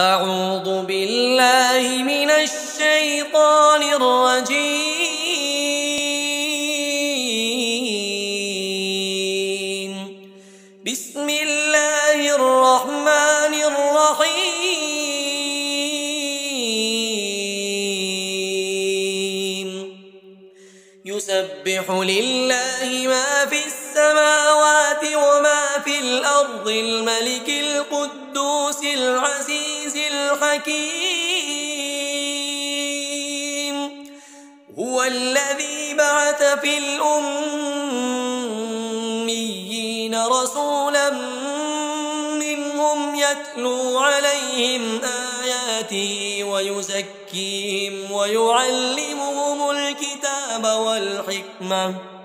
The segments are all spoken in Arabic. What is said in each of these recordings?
أعوذ بالله من الشيطان الرجيم. بسم الله الرحمن الرحيم. يسبح لله ما في السماوات وما في الأرض الملك القدوس العزيز الحكيم. هو الذي بعث في الأميين رسولا منهم يتلو عليهم آياته ويزكيهم ويعلمهم الكتاب والحكمة.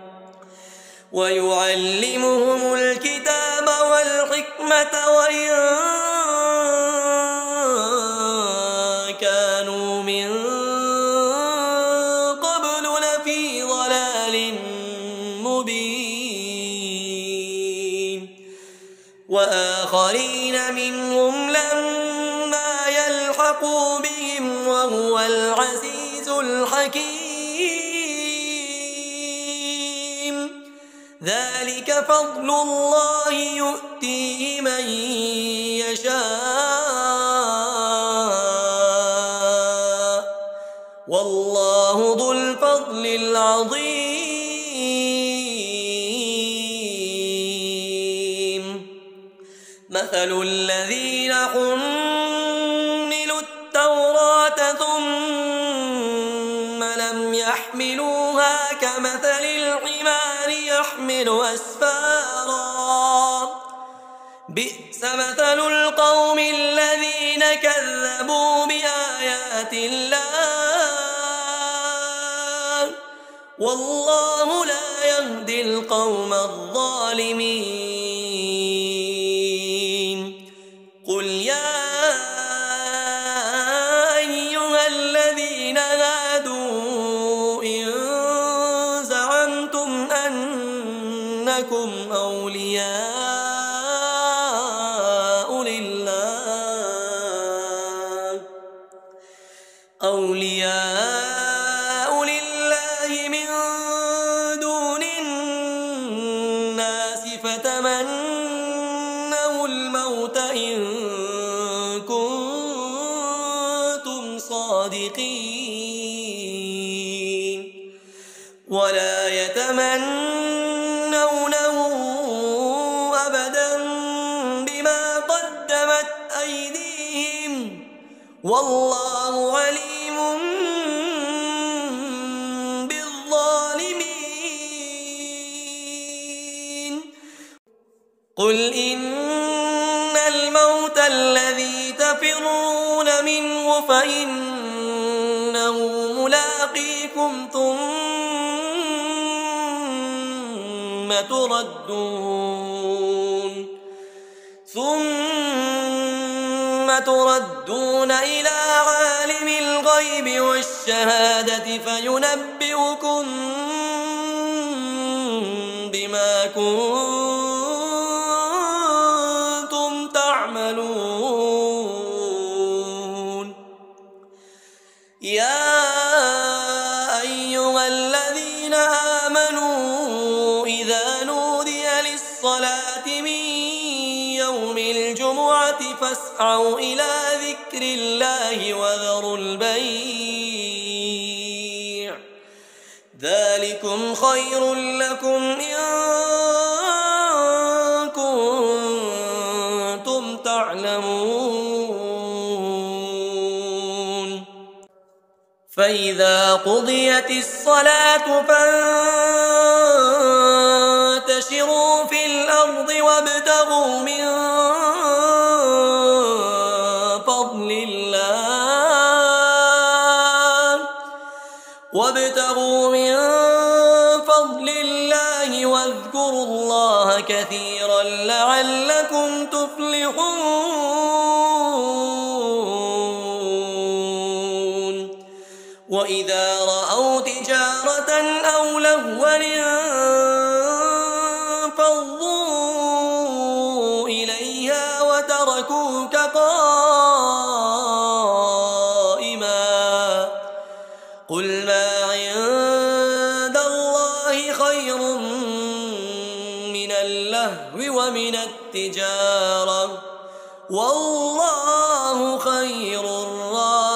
ويعلمهم الكتاب والحكمة وإن كانوا من قبل لفي ضلال مبين. وآخرين منهم لما يلحقوا بهم وهو العزيز الحكيم. ذلك فضل الله يؤتيه من يشاء. والله ذو الفضل العظيم. مثل الذين حملوا لم يحملوها كمثل الحمار يحمل أسفارا. بئس مثل القوم الذين كذبوا بآيات الله. والله لا يهدي القوم الظالمين. أنكم أولياء لله. أولياء لله من دون الناس فتمنوا الموت إن كنتم صادقين. ولا يتمنونه أبدا بما قدمت أيديهم والله عليم بالظالمين قل إن الموت الذي تفرون منه فإنه ملاقيكم ثم تردون ثم تردون إلى عالم الغيب والشهادة فينبئكم بما كنتم تعملون. يا أيها الذين آمنوا للصلاة من يوم الجمعة فاسعوا إلى ذكر الله وذروا البيع. ذلكم خير لكم إن كنتم تعلمون. فإذا قضيت الصلاة فانتشروا وابتغوا من فضل الله واذكروا الله كثيرا لعلكم تفلحون. وإذا رأوا تجارة أو لهوا التجارة والله خير الرازقين.